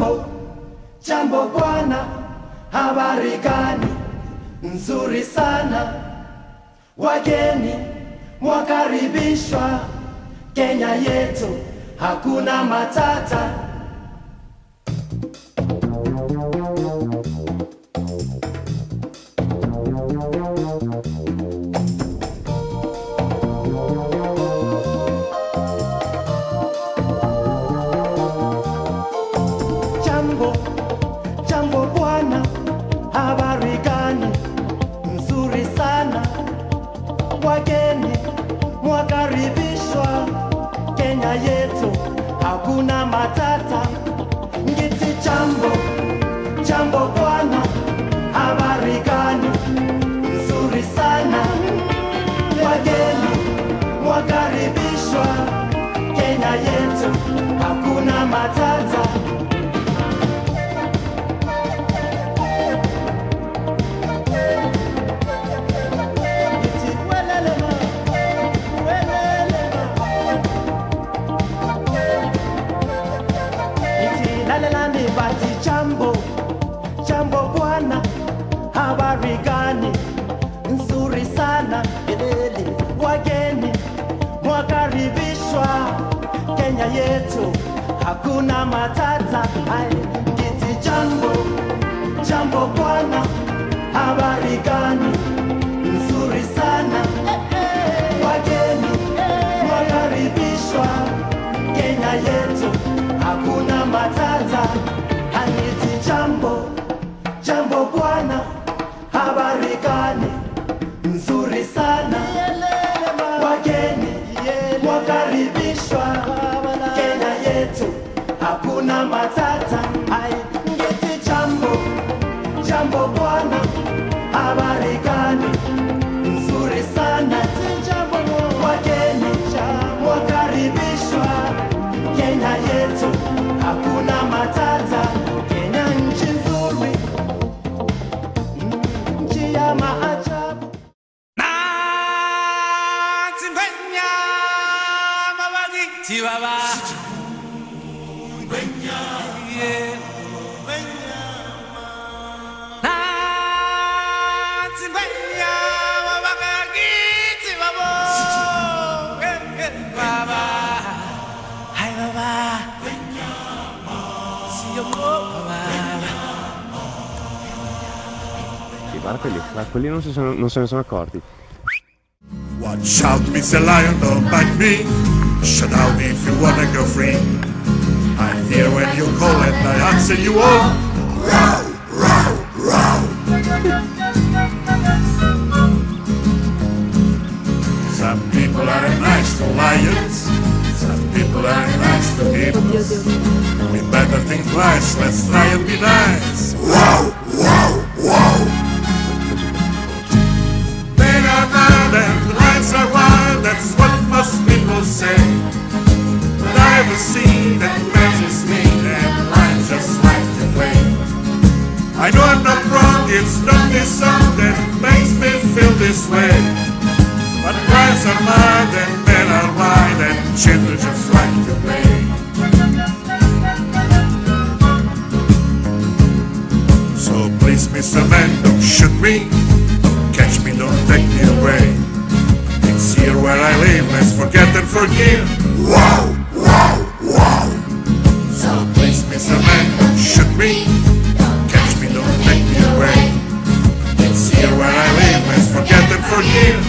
Jambo, jambo bwana, habari gani? Nzuri sana, wageni mwakaribishwa. Kenya yetu hakuna matata. Wageni mwakaribishwa Kenya yetu, hakuna matata. Ngiti chambo chambo bwana, habari gani? Nzuri sana, wageni mwakaribishwa Kenya yetu, hakuna matata. Hakuna matata. Ai, kiti jambo, jambo bwana, habari gani? Nzuri sana, wageni wakaribishwa Kenya yetu, hakuna matata. Haniti jambo, jambo bwana, habari gani? Nzuri sana, wageni yetu, hakuna matata. Ai, ngeti jambo, jambo bwana, habari gani? Nzuri sana, wageni mwakaribishwa Kenya yetu, hakuna matata. Kenya nchi nzuri, nchi ya maajabu. Nansi ngwenyama bakithi Sì, guarda quelli, guarda, quelli non, si sono- non se ne sono accorti. Watch out, Mr. Lion, don't bite me. Shut out if you wanna go free. I'm here when you call and I answer you all. Row, row, row. Some people are nice to lions. Some people are nice to hippos. We better think twice. Let's try and be nice. Wow, people say. But I have a scene that matches me, and lions just like to play. I know I'm not wrong, it's not this song that makes me feel this way. But lions are mad and men are wild, and children just like to play. So please, Mr. Man, don't shoot me. Let's forget and forgive. Wow, wow, wow. So please, Mr. Man, shoot me. Catch me, don't take me away. It's here where I live. Let's forget and forgive.